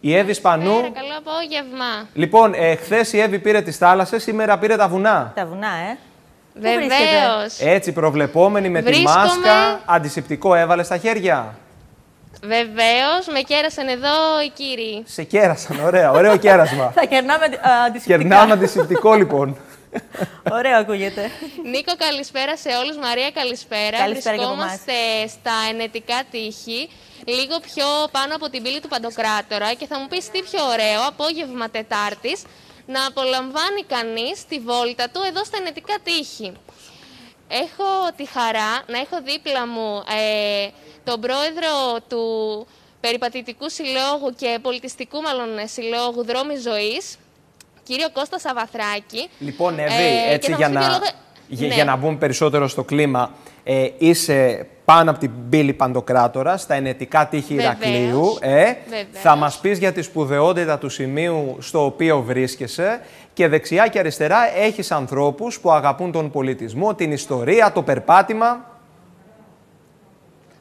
Η Εύη Σπανού. Καλησπέρα, καλό απόγευμα. Λοιπόν, ε, χθες η Εύη πήρε τις θάλασσες, σήμερα πήρε τα βουνά. Τα βουνά, ε. Πού Βεβαίως. βρίσκεται; Έτσι, προβλεπόμενη με Βρίσκομαι- τη μάσκα, αντισηπτικό έβαλε στα χέρια. Βεβαίως, με κέρασαν εδώ οι κύριοι. Σε κέρασαν, ωραία, ωραίο κέρασμα. Θα κερνάμε α, αντισηπτικά. Κερνάμε αντισηπτικό λοιπόν. Ωραίο ακούγεται. Νίκο, καλησπέρα σε όλους. Μαρία, καλησπέρα. Καλησπέρα και από Βρισκόμαστε στα ενετικά τείχη, λίγο πιο πάνω από την πύλη του Παντοκράτορα και θα μου πεις τι πιο ωραίο, απόγευμα Τετάρτης, να απολαμβάνει κανείς τη βόλτα του εδώ στα ενετικά τείχη. Έχω τη χαρά να έχω δίπλα μου ε, τον πρόεδρο του Περιπατητικού Συλλόγου και Πολιτιστικού μάλλον Συλλόγου Δρόμη Ζωής, κύριο Κώστας Σαβαθράκη. Λοιπόν, Εύη, Ε, και έτσι θα για μας πει να, δύο λόγια- για, Ναι. για να μπούμε περισσότερο στο κλίμα, ε, είσαι πάνω από την πύλη Παντοκράτορας, στα ενετικά τείχη Βεβαίως. Ηρακλείου. Ε, Βεβαίως. θα μας πεις για τη σπουδαιότητα του σημείου στο οποίο βρίσκεσαι και δεξιά και αριστερά έχεις ανθρώπους που αγαπούν τον πολιτισμό, την ιστορία, το περπάτημα.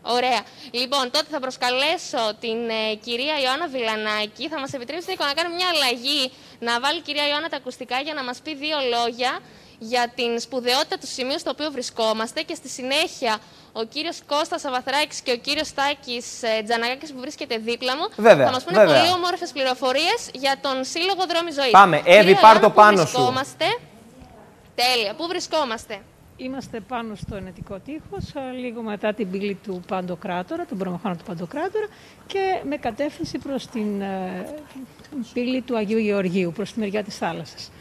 Ωραία. Λοιπόν, τότε θα προσκαλέσω την ε, κυρία Ιωάννα Βιλανάκη. Θα μας επιτρέψει Νίκο, να κάνουμε μια αλλαγή, να βάλει η κυρία Ιωάννα τα ακουστικά για να μας πει δύο λόγια για την σπουδαιότητα του σημείου στο οποίο βρισκόμαστε και στη συνέχεια ο κύριος Κώστας Αβαθράκης και ο κύριος Στάκης ε, Τζανακάκης που βρίσκεται δίπλα μου Βέβαια, θα μας πούνε βέβαια. πολύ όμορφες πληροφορίες για τον Σύλλογο Δρόμης Ζωής. Πάμε. Εύη, Κυρία πάρ' Ιωάννα, το πού πάνω σου. βρισκόμαστε; Τέλεια. Πού βρισκόμαστε; Είμαστε πάνω στο ενετικό τείχος, α, λίγο μετά την πύλη του Παντοκράτορα, τον προμαχώνα του Παντοκράτορα και με κατεύθυνση προς την ε, πύλη του Αγίου Γεωργίου, προς τη μεριά της θάλασσας.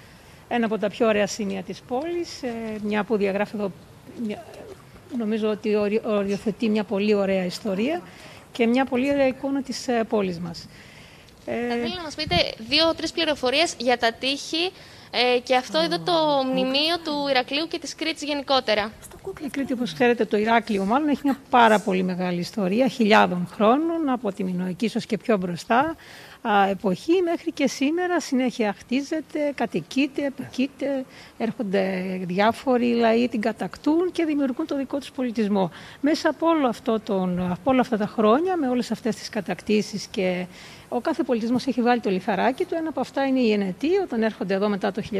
Ένα από τα πιο ωραία σημεία της πόλης, ε, μια που διαγράφει εδώ, μια- νομίζω ότι ορι- οριοθετεί μια πολύ ωραία ιστορία και μια πολύ ωραία εικόνα της ε, πόλης μας. Ε, Θα ήθελα να μας πείτε δύο-τρεις πληροφορίες για τα τείχη ε, και αυτό εδώ το μνημείο του Ηρακλείου και της Κρήτης γενικότερα. Η Κρήτη, όπως ξέρετε, το Ηράκλειο μάλλον έχει μια πάρα πολύ μεγάλη ιστορία, χιλιάδων χρόνων, από τη Μινωική ίσως και πιο μπροστά α, εποχή μέχρι και σήμερα συνέχεια χτίζεται, κατοικείται, επικείται, έρχονται διάφοροι λαοί, την κατακτούν και δημιουργούν το δικό τους πολιτισμό. Μέσα από, όλο αυτό τον, από όλα αυτά τα χρόνια, με όλες αυτές τις κατακτήσεις και ο κάθε πολιτισμός έχει βάλει το λιθαράκι του. Ένα από αυτά είναι οι Ενετοί, όταν έρχονται εδώ μετά το 1204,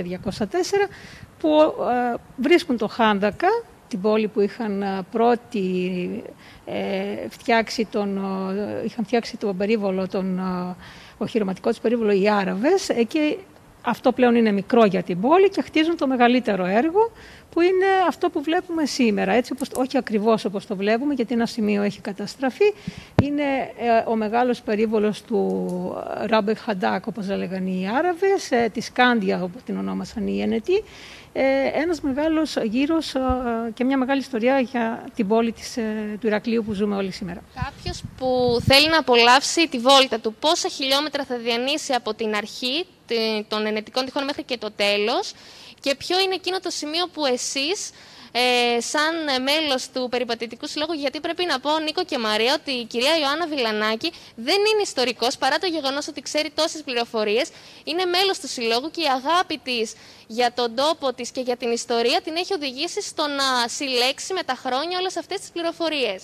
που ε, βρίσκουν το Χάνδακα, την πόλη που είχαν ε, πρώτη ε, φτιάξει τον, ε, είχαν φτιάξει τον περίβολο, τον ε, οχυρωματικό του περίβολο οι Άραβες. Εκεί αυτό πλέον είναι μικρό για την πόλη και χτίζουν το μεγαλύτερο έργο που είναι αυτό που βλέπουμε σήμερα. Έτσι, όπως, όχι ακριβώς όπως το βλέπουμε, γιατί ένα σημείο έχει καταστραφεί. Είναι ε, ο μεγάλος περίβολος του Ράμπε Χαντάκ, όπως έλεγαν οι Άραβες, ε, τη Σκάντια, όπως την ονόμασαν οι Ενετοί. Ε, ένας μεγάλος γύρος ε, και μια μεγάλη ιστορία για την πόλη της, ε, του Ηρακλείου που ζούμε όλοι σήμερα. Κάποιος που θέλει να απολαύσει τη βόλτα του, πόσα χιλιόμετρα θα διανύσει από την αρχή τε- των ενετικών τυχών μέχρι και το τέλος και ποιο είναι εκείνο το σημείο που εσείς ε, σαν ε, μέλος του Περιπατητικού Συλλόγου, γιατί πρέπει να πω, Νίκο και Μαρία, ότι η κυρία Ιωάννα Βιλανάκη δεν είναι ιστορικός, παρά το γεγονός ότι ξέρει τόσες πληροφορίες, είναι μέλος του Συλλόγου και η αγάπη της για τον τόπο της και για την ιστορία την έχει οδηγήσει στο να συλλέξει με τα χρόνια όλες αυτές τις πληροφορίες.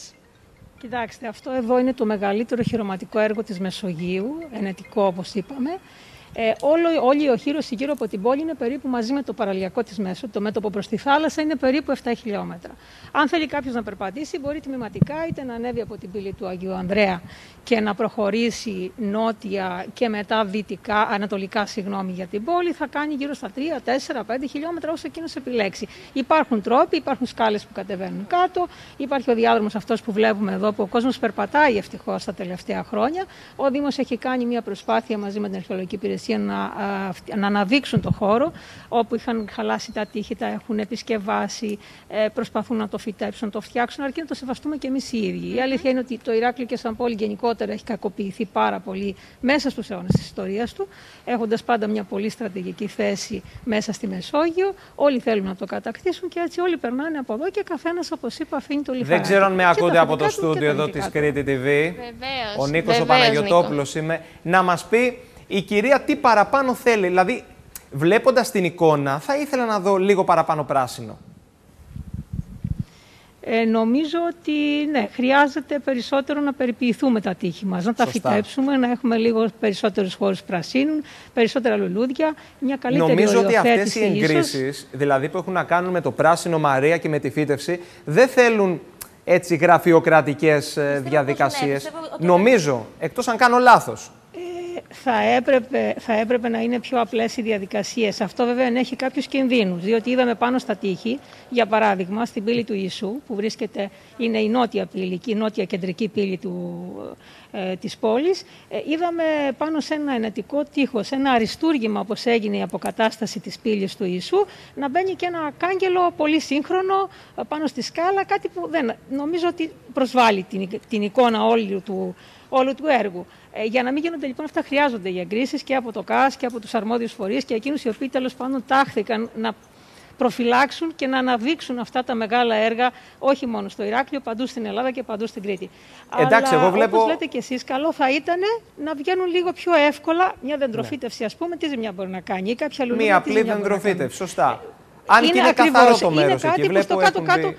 Κοιτάξτε, αυτό εδώ είναι το μεγαλύτερο χειροματικό έργο της Μεσογείου, ενετικό όπως είπαμε. Ε, όλο, όλη η οχύρωση γύρω από την πόλη είναι περίπου μαζί με το παραλιακό της Μέσου, το μέτωπο προς τη θάλασσα είναι περίπου 7 χιλιόμετρα. Αν θέλει κάποιος να περπατήσει, μπορεί τμηματικά είτε να ανέβει από την πύλη του Αγίου Ανδρέα και να προχωρήσει νότια και μετά δυτικά, ανατολικά συγγνώμη, για την πόλη, θα κάνει γύρω στα 3, 4, 5 χιλιόμετρα όσο εκείνος επιλέξει. Υπάρχουν τρόποι, υπάρχουν σκάλες που κατεβαίνουν κάτω, υπάρχει ο διάδρομος αυτός που βλέπουμε εδώ που ο κόσμος περπατάει ευτυχώς τα τελευταία χρόνια. Ο Δήμος έχει κάνει μια προσπάθεια μαζί με την Αρχαιολογική Υπηρεσία να, α, φτ- να αναδείξουν το χώρο, όπου είχαν χαλάσει τα τείχη, τα έχουν επισκευάσει, ε, προσπαθούν να το φυτέψουν, να το φτιάξουν, αρκεί να το σεβαστούμε και εμείς οι ίδιοι. Η αλήθεια είναι ότι το Ηράκλειο και σαν πόλη γενικότερα έχει κακοποιηθεί πάρα πολύ μέσα στους αιώνες της ιστορίας του, έχοντας πάντα μια πολύ στρατηγική θέση μέσα στη Μεσόγειο. Όλοι θέλουν να το κατακτήσουν και έτσι όλοι περνάνε από εδώ και καθένας, όπως είπα, αφήνει το λιθαράκι. Δεν ξέρω αν με Και τα ακούτε από το θετικά του και στούντιο τα εδώ αρνητικά της του. Κρήτη TV. Βεβαίως, Ο Νίκος ο βεβαίως, Παναγιωτόπουλος είμαι. Να μας πει η κυρία τι παραπάνω θέλει. Δηλαδή, βλέποντας την εικόνα, θα ήθελα να δω λίγο παραπάνω πράσινο. Ε, νομίζω ότι ναι, χρειάζεται περισσότερο να περιποιηθούμε τα τείχη μας, να τα φυτέψουμε, να έχουμε λίγο περισσότερους χώρους πρασίνου, περισσότερα λουλούδια, μια καλύτερη Νομίζω ότι αυτές οι εγκρίσεις, δηλαδή που έχουν να κάνουν με το πράσινο Μαρία και με τη φύτευση, δεν θέλουν έτσι γραφειοκρατικές ε, διαδικασίες. Ναι, νομίζω, εκτός αν κάνω λάθος θα έπρεπε, θα έπρεπε να είναι πιο απλές οι διαδικασίες. Αυτό βέβαια έχει κάποιους κινδύνους, διότι είδαμε πάνω στα τείχη, για παράδειγμα, στην πύλη του Ιησού, που βρίσκεται, είναι η νότια πύλη, η νότια κεντρική πύλη του, ε, της πόλης, ε, είδαμε πάνω σε ένα ενετικό τείχος, σε ένα αριστούργημα όπως έγινε η αποκατάσταση της πύλης του Ιησού, να μπαίνει και ένα κάγκελο πολύ σύγχρονο ε, πάνω στη σκάλα, κάτι που δεν, νομίζω ότι προσβάλλει την, την εικόνα όλου του, όλου του έργου. Ε, για να μην γίνονται λοιπόν αυτά, χρειάζονται οι εγκρίσεις και από το ΚΑΣ και από τους αρμόδιους φορείς και εκείνους οι οποίοι τέλος πάντων τάχθηκαν να προφυλάξουν και να αναδείξουν αυτά τα μεγάλα έργα, όχι μόνο στο Ηράκλειο, παντού στην Ελλάδα και παντού στην Κρήτη. Εντάξει, Αλλά, εγώ βλέπω. Όπως λέτε κι εσείς, καλό θα ήταν να βγαίνουν λίγο πιο εύκολα μια δεντροφύτευση, ας πούμε, τι ζημιά μπορεί να κάνει, ή κάποια λουλούδια. Μια απλή δεντροφύτευση, σωστά. Αν είναι και είναι καθαρό το μέρος εκεί, βλέπω. κάτω-κάτω.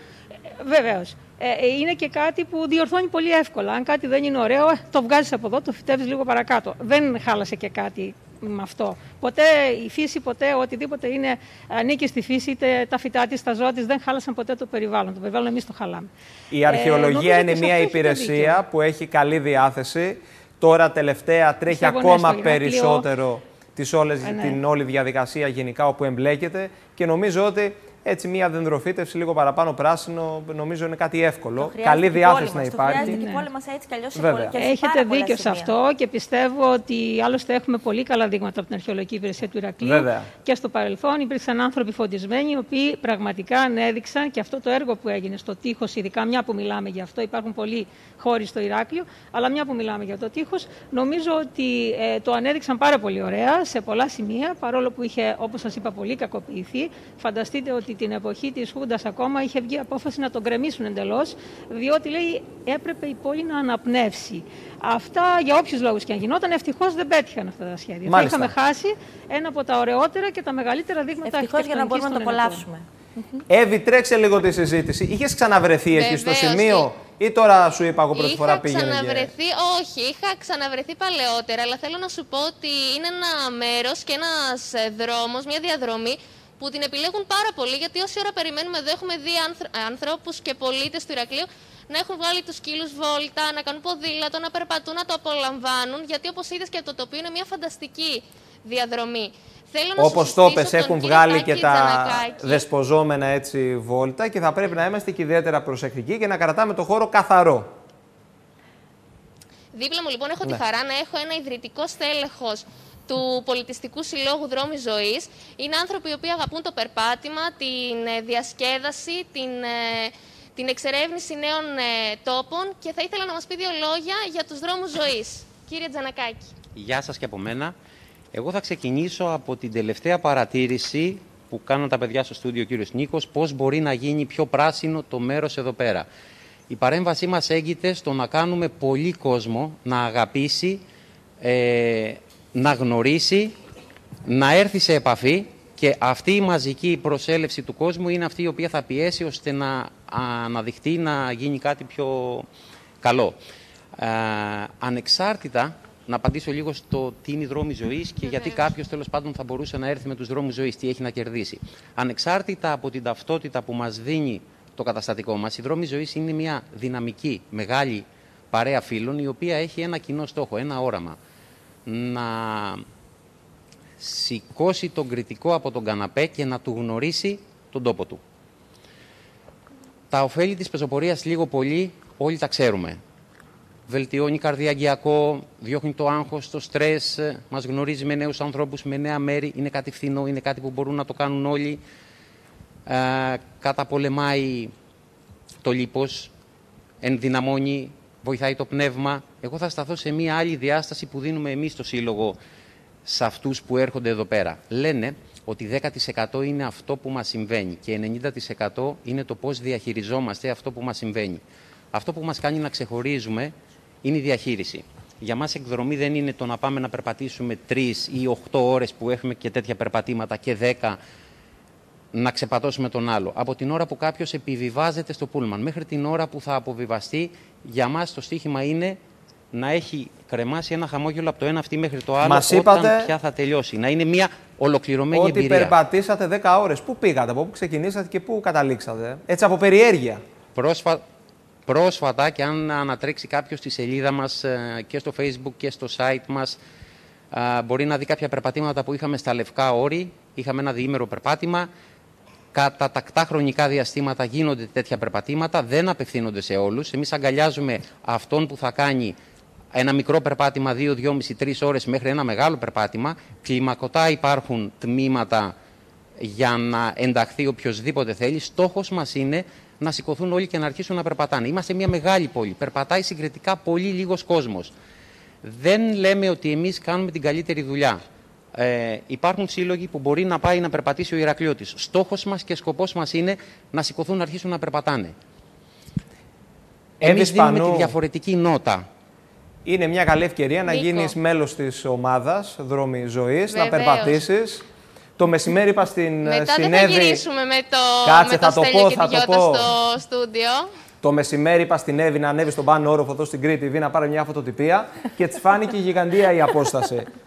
Βεβαίως. Ε, ε, είναι και κάτι που διορθώνει πολύ εύκολα. Αν κάτι δεν είναι ωραίο, ε, το βγάζεις από εδώ, το φυτεύει λίγο παρακάτω. Δεν χάλασε και κάτι με αυτό. Ποτέ η φύση, ποτέ οτιδήποτε είναι, ανήκει στη φύση, είτε τα φυτά της, τα ζώα της, δεν χάλασαν ποτέ το περιβάλλον. Το περιβάλλον εμείς το χαλάμε. Η αρχαιολογία ε, είναι μια υπηρεσία που έχει καλή διάθεση. Τώρα τελευταία τρέχει ακόμα περισσότερο της όλες, ναι. την όλη διαδικασία γενικά όπου εμπλέκεται και νομίζω ότι έτσι μια δεντροφύτευση λίγο παραπάνω πράσινο νομίζω είναι κάτι εύκολο. Καλή διάθεση να υπάρχει. Χρειάζεται και η πόλη μας έτσι κι αλλιώς Βέβαια. Έχετε δίκιο σε αυτό και πιστεύω ότι άλλωστε έχουμε πολύ καλά δείγματα από την αρχαιολογική υπηρεσία του Ηρακλείου. Βέβαια. Και στο παρελθόν υπήρξαν άνθρωποι φωτισμένοι οι οποίοι πραγματικά ανέδειξαν και αυτό το έργο που έγινε στο τείχος, ειδικά μια που μιλάμε γι' αυτό, υπάρχουν πολλοί χώροι στο Ηράκλειο, αλλά μια που μιλάμε για το τείχος, νομίζω ότι ε, το ανέδειξαν πάρα πολύ ωραία σε πολλά σημεία, παρόλο που είχε, όπως σας είπα, πολύ κακοποιηθεί. Φανταστείτε ότι την εποχή της Χούντας ακόμα είχε βγει απόφαση να τον κρεμίσουν εντελώς, διότι λέει έπρεπε η πόλη να αναπνεύσει. Αυτά για όποιους λόγους και αν γινόταν, ευτυχώς δεν πέτυχαν αυτά τα σχέδια. Θα είχαμε χάσει ένα από τα ωραιότερα και τα μεγαλύτερα δείγματα Ευτυχώς για να μπορούμε να το απολαύσουμε. Εύη, τρέξε λίγο τη συζήτηση. Είχες ξαναβρεθεί εκεί στο σημείο, ή τώρα σου είπα εγώ πρώτη φορά πήγαινε. Είχα ξαναβρεθεί, όχι, είχα ξαναβρεθεί παλαιότερα, αλλά θέλω να σου πω ότι είναι ένα μέρος και ένας ε, δρόμος, μια διαδρομή που την επιλέγουν πάρα πολύ, γιατί όση ώρα περιμένουμε εδώ έχουμε δει ανθρώπους και πολίτες του Ηρακλείου να έχουν βγάλει τους σκύλους βόλτα, να κάνουν ποδήλατο, να περπατούν, να το απολαμβάνουν, γιατί όπως είδες και το τοπίο είναι μια φανταστική διαδρομή. Όπως το πες, έχουν βγάλει και τα δεσποζόμενα έτσι βόλτα και θα πρέπει να είμαστε και ιδιαίτερα προσεκτικοί και να κρατάμε το χώρο καθαρό. Δίπλα μου λοιπόν έχω τη ναι. χαρά να έχω ένα ιδρυτικό στέλεχος του Πολιτιστικού Συλλόγου Δρόμοι Ζωής. Είναι άνθρωποι οι οποίοι αγαπούν το περπάτημα, την ε, διασκέδαση, την, ε, την εξερεύνηση νέων ε, τόπων και θα ήθελα να μας πει δύο λόγια για τους δρόμους ζωής. Κύριε Τζανακάκη. Γεια σας και από μένα. Εγώ θα ξεκινήσω από την τελευταία παρατήρηση που κάνουν τα παιδιά στο στούντιο ο κύριος Νίκος, πώς μπορεί να γίνει πιο πράσινο το μέρος εδώ πέρα. Η παρέμβασή μας έγκυται στο να κάνουμε πολύ κόσμο να αγαπήσει ε, να γνωρίσει, να έρθει σε επαφή και αυτή η μαζική προσέλευση του κόσμου είναι αυτή η οποία θα πιέσει ώστε να αναδειχτεί να γίνει κάτι πιο καλό. Ε, ανεξάρτητα, να απαντήσω λίγο στο τι είναι οι δρόμοι ζωής και γιατί κάποιος τέλος πάντων θα μπορούσε να έρθει με τους δρόμους ζωής, τι έχει να κερδίσει. Ανεξάρτητα από την ταυτότητα που μας δίνει το καταστατικό μας, η δρόμη ζωής είναι μια δυναμική, μεγάλη παρέα φίλων η οποία έχει ένα κοινό στόχο, ένα όραμα να σηκώσει τον κριτικό από τον καναπέ και να του γνωρίσει τον τόπο του. Τα ωφέλη της πεζοπορίας λίγο πολύ όλοι τα ξέρουμε. Βελτιώνει καρδιαγγειακό, διώχνει το άγχος, το στρες, μας γνωρίζει με νέους ανθρώπους, με νέα μέρη. Είναι κάτι φθηνό, είναι κάτι που μπορούν να το κάνουν όλοι. Ε, καταπολεμάει το λίπος, ενδυναμώνει βοηθάει το πνεύμα. Εγώ θα σταθώ σε μία άλλη διάσταση που δίνουμε εμείς στο Σύλλογο σε αυτούς που έρχονται εδώ πέρα. Λένε ότι 10% είναι αυτό που μας συμβαίνει και 90% είναι το πώς διαχειριζόμαστε αυτό που μας συμβαίνει. Αυτό που μας κάνει να ξεχωρίζουμε είναι η διαχείριση. Για μας εκδρομή δεν είναι το να πάμε να περπατήσουμε 3 ή 8 ώρες που έχουμε και τέτοια περπατήματα και 10 να ξεπατώσουμε τον άλλο. Από την ώρα που κάποιος επιβιβάζεται στο πούλμαν μέχρι την ώρα που θα αποβιβαστεί, για μας το στίχημα είναι να έχει κρεμάσει ένα χαμόγελο από το ένα αυτή μέχρι το άλλο Μας όταν είπατε... πια θα τελειώσει. Να είναι μια ολοκληρωμένη ότι εμπειρία. Ότι περπατήσατε 10 ώρες. Πού πήγατε, από πού ξεκινήσατε και πού καταλήξατε; Έτσι από περιέργεια. Πρόσφα... Πρόσφατα και αν ανατρέξει κάποιος στη σελίδα μας ε, και στο facebook και στο site μας μπορεί να δει κάποια περπατήματα που είχαμε στα Λευκά Όρη. Είχαμε ένα διήμερο περπάτημα. Κατά τακτά χρονικά διαστήματα γίνονται τέτοια περπατήματα, δεν απευθύνονται σε όλους. Εμείς αγκαλιάζουμε αυτόν που θα κάνει ένα μικρό περπάτημα 2, 2,5-3 ώρες μέχρι ένα μεγάλο περπάτημα. Κλιμακωτά υπάρχουν τμήματα για να ενταχθεί οποιοδήποτε θέλει. Στόχος μας είναι να σηκωθούν όλοι και να αρχίσουν να περπατάνε. Είμαστε μια μεγάλη πόλη. Περπατάει συγκριτικά πολύ λίγος κόσμος. Δεν λέμε ότι εμείς κάνουμε την καλύτερη δουλειά. Ε, υπάρχουν σύλλογοι που μπορεί να πάει να περπατήσει ο Ηρακλειώτης. Στόχος μας και σκοπός μας είναι να σηκωθούν να αρχίσουν να περπατάνε. Εμείς δίνουμε τη διαφορετική νότα. Είναι μια καλή ευκαιρία να γίνεις μέλος της ομάδας Δρόμοι Ζωής, να περπατήσεις. Το μεσημέρι είπα στην Μετά συνέδρη... Μετά θα γυρίσουμε με το, Κάτσε, με το θα το πω, θα το πω. στο στούντιο. Το μεσημέρι είπα στην Εύη να ανέβει στον πάνω όροφο εδώ στην Κρήτη να πάρει μια φωτοτυπία και της φάνηκε γιγαντία η απόσταση.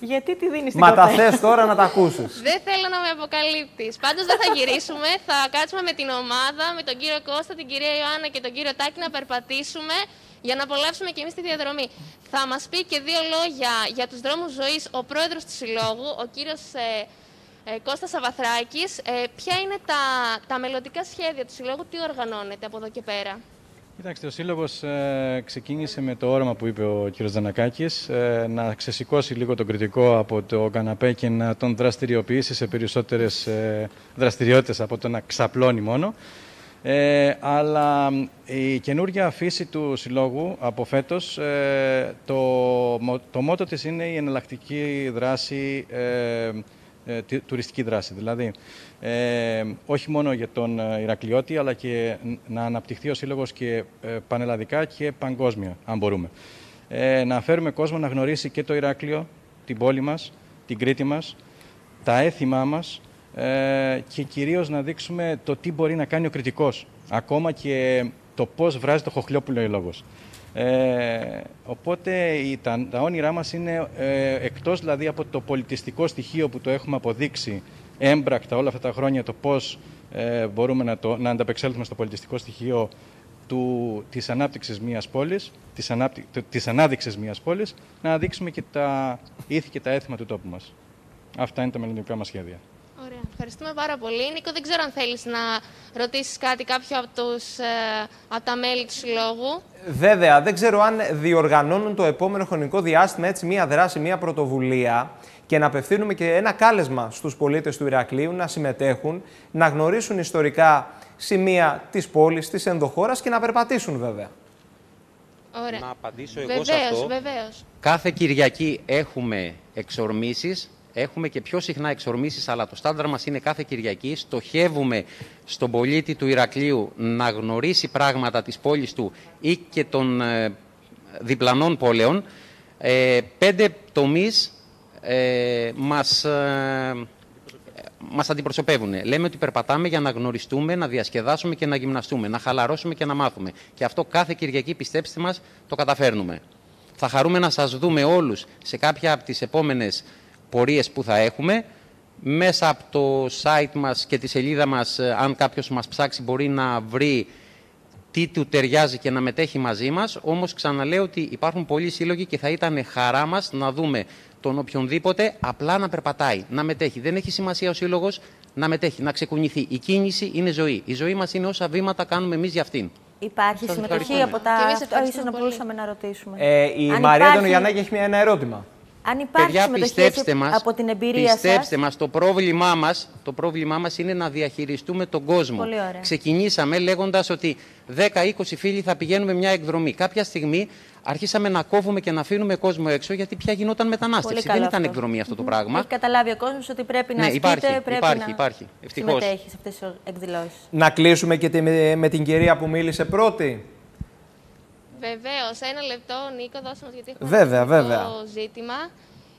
Γιατί τη δίνεις την Μα τα θες τώρα να τα ακούσεις. Δεν θέλω να με αποκαλύπτεις. Πάντως δεν θα γυρίσουμε. θα κάτσουμε με την ομάδα, με τον κύριο Κώστα, την κυρία Ιωάννα και τον κύριο Τάκη να περπατήσουμε για να απολαύσουμε και εμείς τη διαδρομή. Θα μας πει και δύο λόγια για τους δρόμους ζωής ο πρόεδρος του Συλλόγου, ο κύριος ε, ε, Κώστας Αβαθράκης. Ε, ποια είναι τα, τα μελλοντικά σχέδια του Συλλόγου, τι οργανώνεται από εδώ και πέρα; Κοιτάξτε, ο Σύλλογος ε, ξεκίνησε με το όραμα που είπε ο κ. Δανακάκης, ε, να ξεσηκώσει λίγο τον κριτικό από το καναπέ και να τον δραστηριοποιήσει σε περισσότερες ε, δραστηριότητες από το να ξαπλώνει μόνο. Ε, αλλά η καινούργια φύση του Συλλόγου από φέτος, ε, το, το μότο της είναι η εναλλακτική δράση, ε, τουριστική δράση. Δηλαδή, ε, όχι μόνο για τον ε, Ηρακλειώτη, αλλά και να αναπτυχθεί ο Σύλλογος και ε, πανελλαδικά και παγκόσμια, αν μπορούμε. Ε, να φέρουμε κόσμο να γνωρίσει και το Ηράκλειο, την πόλη μας, την Κρήτη μας, τα έθιμά μας ε, και κυρίως να δείξουμε το τι μπορεί να κάνει ο κριτικός. Ακόμα και το πώς βράζει το χοχλιόπουλο ο λόγος. Ε, οπότε τα, τα όνειρά μας είναι ε, εκτός δηλαδή από το πολιτιστικό στοιχείο που το έχουμε αποδείξει έμπρακτα όλα αυτά τα χρόνια το πώς ε, μπορούμε να, το, να ανταπεξέλθουμε στο πολιτιστικό στοιχείο του, της ανάπτυξης μιας πόλης, της, ανάπτυ, της ανάδειξης μιας πόλης, να δείξουμε και τα ήθη και τα έθιμα του τόπου μας. Αυτά είναι τα μελλοντικά μας σχέδια. Ωραία. Ευχαριστούμε πάρα πολύ. Νίκο, δεν ξέρω αν θέλεις να ρωτήσεις κάτι κάποιο από, τους, ε, από τα μέλη του Συλλόγου. Βέβαια. Δεν ξέρω αν διοργανώνουν το επόμενο χρονικό διάστημα έτσι μία δράση, μία πρωτοβουλία και να απευθύνουμε και ένα κάλεσμα στους πολίτες του Ηρακλείου να συμμετέχουν, να γνωρίσουν ιστορικά σημεία της πόλης, της ενδοχώρας και να περπατήσουν βέβαια. Ωραία. Να απαντήσω εγώ βεβαίως, σε αυτό. Βεβαίως. Κάθε Κυριακή έχουμε εξορμήσεις, έχουμε και πιο συχνά εξορμήσεις, αλλά το στάνταρ μας είναι κάθε Κυριακή. Στοχεύουμε στον πολίτη του Ηρακλείου να γνωρίσει πράγματα της πόλης του ή και των ε, διπλανών πόλεων. Ε, πέντε τομείς ε, μας, ε, μας αντιπροσωπεύουν. Λέμε ότι περπατάμε για να γνωριστούμε, να διασκεδάσουμε και να γυμναστούμε, να χαλαρώσουμε και να μάθουμε. Και αυτό κάθε Κυριακή, πιστέψτε μας, το καταφέρνουμε. Θα χαρούμε να σας δούμε όλους σε κάποια από τις επόμενες πορείες που θα έχουμε. Μέσα από το site μας και τη σελίδα μας, ε, αν κάποιος μας ψάξει, μπορεί να βρει τι του ταιριάζει και να μετέχει μαζί μας. Όμως ξαναλέω ότι υπάρχουν πολλοί σύλλογοι και θα ήταν χαρά μας να δούμε τον οποιονδήποτε απλά να περπατάει, να μετέχει. Δεν έχει σημασία ο σύλλογος να μετέχει, να ξεκουνηθεί. Η κίνηση είναι ζωή. Η ζωή μας είναι όσα βήματα κάνουμε εμείς για αυτήν. Υπάρχει συμμετοχή από τα. ίσως να μπορούσαμε να ρωτήσουμε. Ε, η Αν Μαρία υπάρχει... Γιαννάκη έχει ένα ερώτημα. Αν υπάρχει Παιδιά, πιστέψτε μας, από την εμπειρία πιστέψτε σας... μας, το πρόβλημά μας, το πρόβλημά μας είναι να διαχειριστούμε τον κόσμο. Πολύ ωραία. Ξεκινήσαμε λέγοντας ότι 10-20 φίλοι θα πηγαίνουμε μια εκδρομή. Κάποια στιγμή αρχίσαμε να κόβουμε και να αφήνουμε κόσμο έξω γιατί πια γινόταν μετανάστευση. Δεν ήταν αυτό. εκδρομή αυτό το πράγμα. Έχει καταλάβει ο κόσμος ότι πρέπει να ναι, υπάρχει, πρέπει υπάρχει, να υπάρχει. συμμετέχεις σε αυτές τις εκδηλώσεις. Να κλείσουμε και με την κυρία που μίλησε πρώτη. Βεβαίως, ένα λεπτό, Νίκο, δώσε μας γιατί έχουμε βέβαια, βέβαια. το ζήτημα.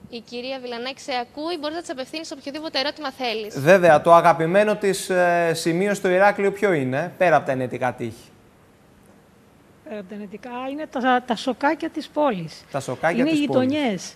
η κυρία Βιλανάκη σε ακούει, μπορείς να της απευθύνεις οποιοδήποτε ερώτημα θέλεις. Βέβαια, το αγαπημένο της ε, σημείο στο Ηράκλειο ποιο είναι, πέρα από τα ενετικά τείχη; Πέρα από τα ενετικά είναι τα, τα σοκάκια της πόλης. Τα σοκάκια της πόλης. Είναι οι γειτονιές.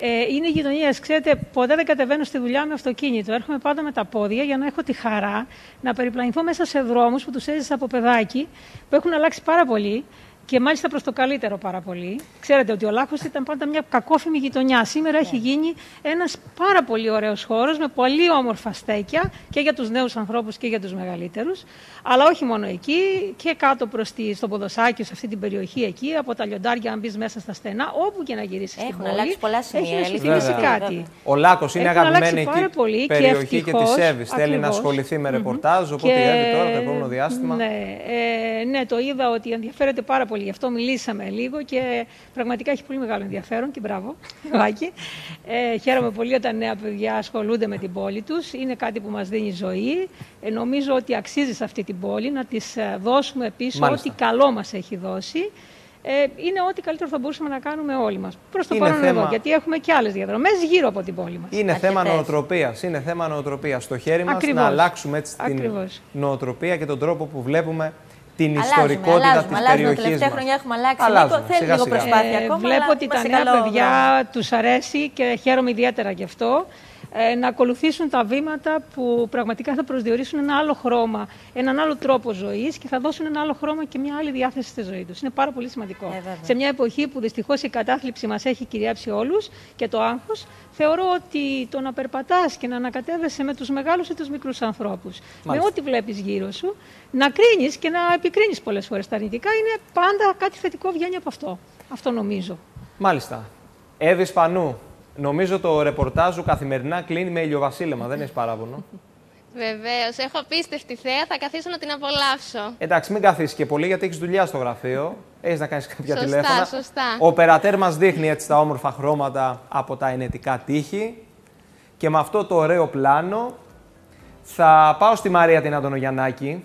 Ε, είναι γειτονιές. Ξέρετε, ποτέ δεν κατεβαίνω στη δουλειά με αυτοκίνητο. Έρχομαι πάντα με τα πόδια για να έχω τη χαρά να περιπλανηθώ μέσα σε δρόμους που τους έζησα από παιδάκι, που έχουν αλλάξει πάρα πολύ και μάλιστα προς το καλύτερο πάρα πολύ. Ξέρετε ότι ο Λάχος ήταν πάντα μια κακόφημη γειτονιά. Σήμερα έχει ναι. γίνει ένας πάρα πολύ ωραίος χώρος με πολύ όμορφα στέκια και για τους νέους ανθρώπους και για τους μεγαλύτερους. Αλλά όχι μόνο εκεί, και κάτω προς στο Ποδοσάκιο, σε αυτή την περιοχή εκεί, από τα λιοντάρια, αν μπεις μέσα στα στενά, όπου και να γυρίσεις στην πόλη. αλλάξει πολλά σημεία. Έχει να κάτι. Ο Λάκος είναι αγαπημένη εκεί πολύ περιοχή και, και τη Σέβης. Θέλει να ασχοληθεί με ρεπορτάζ, οπότε η τώρα το επόμενο διάστημα. Ναι, ε, ναι, το είδα ότι ενδιαφέρεται πάρα πολύ γι' αυτό μιλήσαμε λίγο και πραγματικά έχει πολύ μεγάλο ενδιαφέρον και μπράβο, Βάκη. Ε, χαίρομαι πολύ όταν νέα παιδιά ασχολούνται με την πόλη τους. Είναι κάτι που μας δίνει ζωή. Ε, νομίζω ότι αξίζει σε αυτή την πόλη να της ε, δώσουμε πίσω ό,τι καλό μας έχει δώσει. Ε, είναι ό,τι καλύτερο θα μπορούσαμε να κάνουμε όλοι μας. Προς το παρόν θέμα... εδώ, γιατί έχουμε και άλλες διαδρομές γύρω από την πόλη μας. Είναι θέμα νοοτροπίας. Είναι θέμα νοοτροπίας. Στο χέρι μας να αλλάξουμε έτσι την νοοτροπία και τον τρόπο που βλέπουμε την αλλάζουμε, ιστορικότητα αλλάζουμε, της αλλάζουμε, περιοχής τελευταία χρονιά έχουμε αλλάξει. Αλλάζουμε, θέλεις σιγά, λίγο προσπάθεια ε, ακόμα. Βλέπω ότι τα νέα παιδιά τους αρέσει και χαίρομαι ιδιαίτερα γι' αυτό. Ε, να ακολουθήσουν τα βήματα που πραγματικά θα προσδιορίσουν ένα άλλο χρώμα, έναν άλλο τρόπο ζωής και θα δώσουν ένα άλλο χρώμα και μια άλλη διάθεση στη ζωή τους. Είναι πάρα πολύ σημαντικό. Ε, Σε μια εποχή που δυστυχώς η κατάθλιψη μας έχει κυριεύσει όλους και το άγχος, θεωρώ ότι το να περπατάς και να ανακατεύεσαι με τους μεγάλους ή τους μικρούς ανθρώπους, με ό,τι βλέπεις γύρω σου, να κρίνεις και να επικρίνεις πολλές φορές τα αρνητικά, είναι πάντα κάτι θετικό βγαίνει από αυτό. Αυτό νομίζω. Μάλιστα. Εύη Πανού, Νομίζω το ρεπορτάζ σου καθημερινά κλείνει με ηλιοβασίλεμα, δεν έχεις παράπονο. Βεβαίως, έχω απίστευτη θέα, θα καθίσω να την απολαύσω. Εντάξει, μην καθίσεις και πολύ γιατί έχεις δουλειά στο γραφείο. Έχεις να κάνεις κάποια σωστά, τηλέφωνα. Σωστά. Ο περατέρ μας δείχνει έτσι τα όμορφα χρώματα από τα ενετικά τείχη. Και με αυτό το ωραίο πλάνο θα πάω στη Μαρία την Αντωνογιαννάκη,